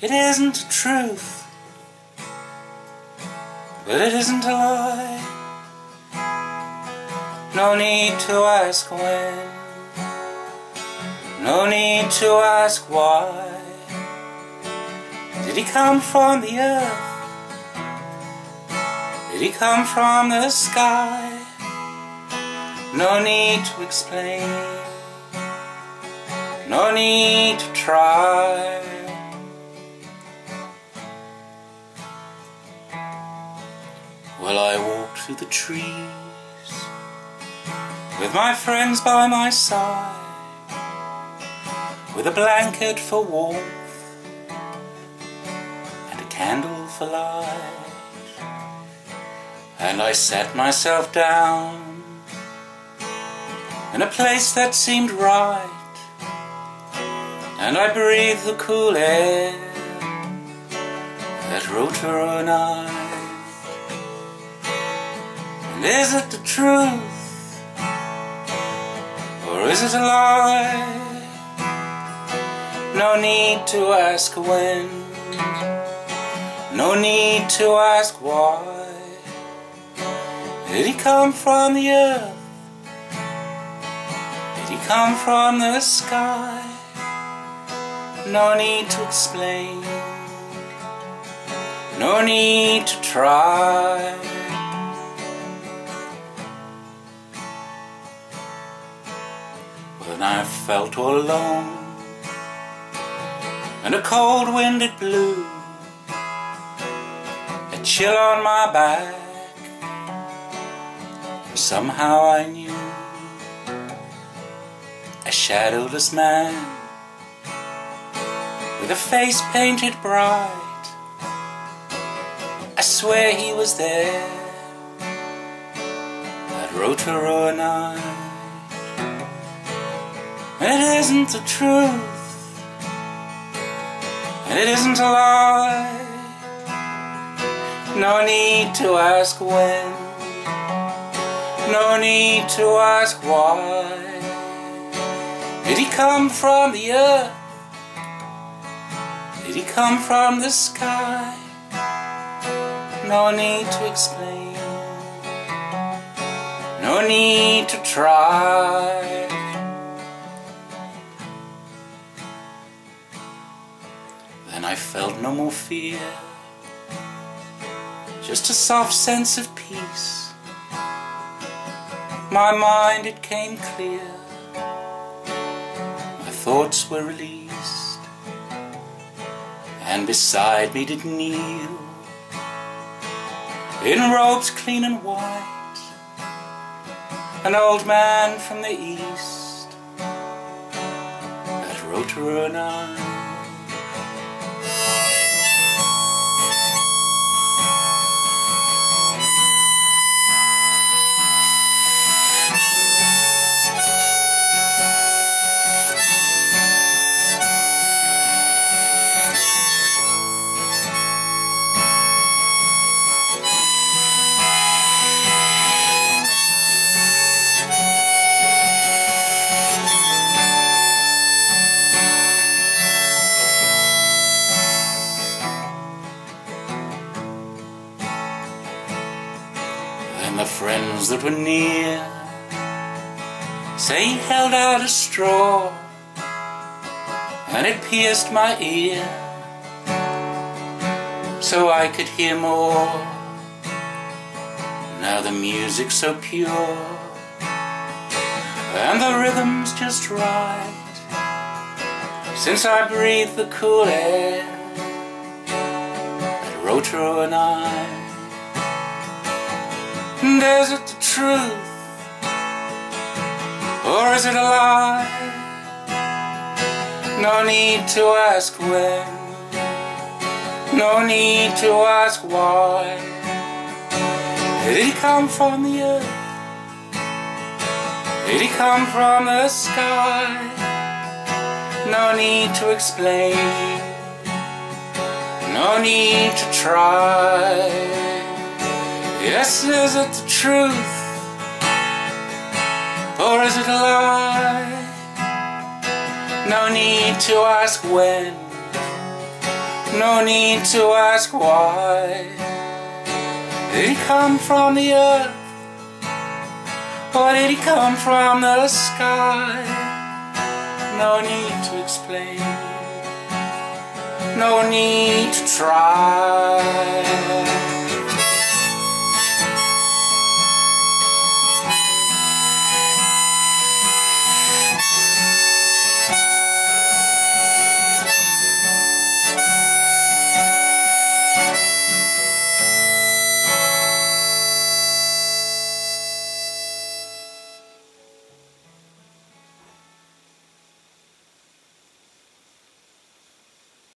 It isn't truth, but it isn't a lie. No need to ask when, no need to ask why. Did he come from the earth? Did he come from the sky? No need to explain, no need to try. Well, I walked through the trees with my friends by my side, with a blanket for warmth and a candle for light. And I sat myself down in a place that seemed right, and I breathed the cool air that Rotorua night. And is it the truth, or is it a lie? No need to ask when, no need to ask why. Did he come from the earth? Did he come from the sky? No need to explain, no need to try. When I felt all alone and a cold wind it blew, a chill on my back. Somehow I knew a shadowless man with a face painted bright. I swear he was there at Rotorua night. It isn't the truth, and it isn't a lie. No need to ask when, no need to ask why. Did he come from the earth? Did he come from the sky? No need to explain, no need to try. Then I felt no more fear, just a soft sense of peace. My mind it came clear, my thoughts were released, and beside me did kneel, in robes clean and white, an old man from the east, at Rotorua night. and the friends that were near. Say he held out a straw and it pierced my ear so I could hear more. Now the music's so pure and the rhythm's just right. Since I breathe the cool air at Rotorua night and is it the truth? Or is it a lie? No need to ask when No need to ask why Did he come from the earth? Did he come from the sky? No need to explain No need to try Yes, is it the truth? Or is it a lie? No need to ask when No need to ask why. Did he come from the earth? Or did he come from the sky? No need to explain. No need to try.